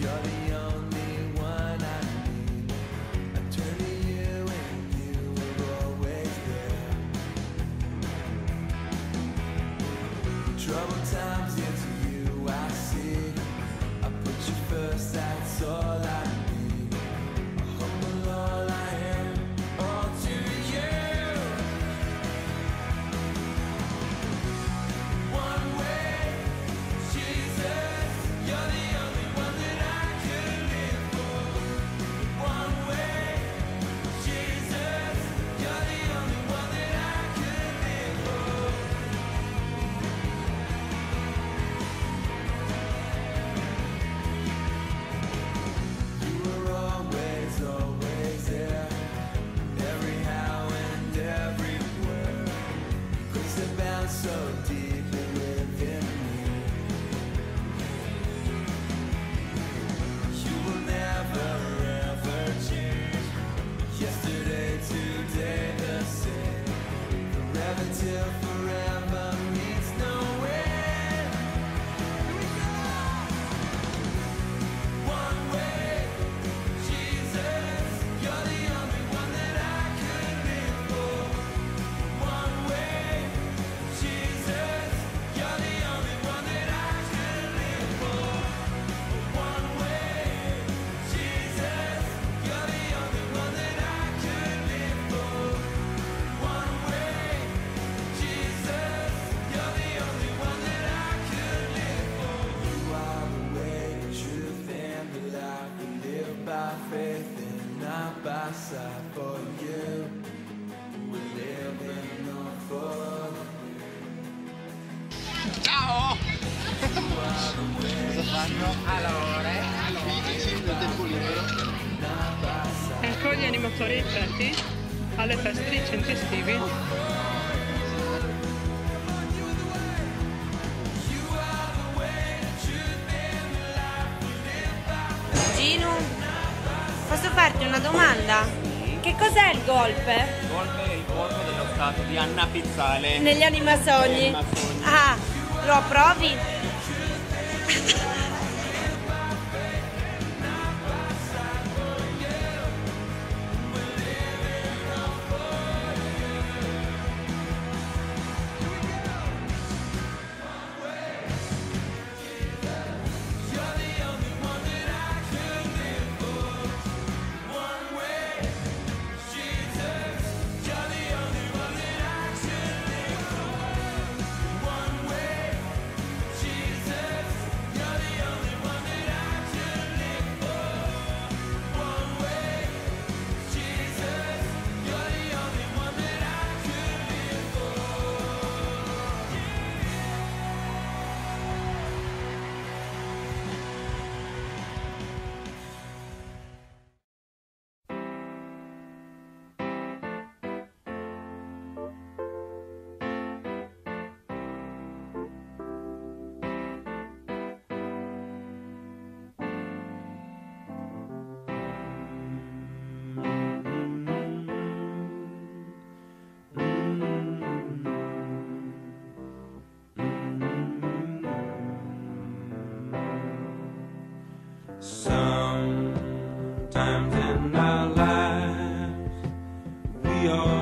you're the Ciao! Cosa fanno? Allora, allora. Il tempo libero. Ecco gli animatori inferti alle feste di centri estivi. Gino, posso farti una domanda? Che cos'è il golpe? Il golpe è il golpe dello stato di Anna Pizzale. Negli animasogni. Negli animasogni. Ah. Pro Prove times in our lives we are.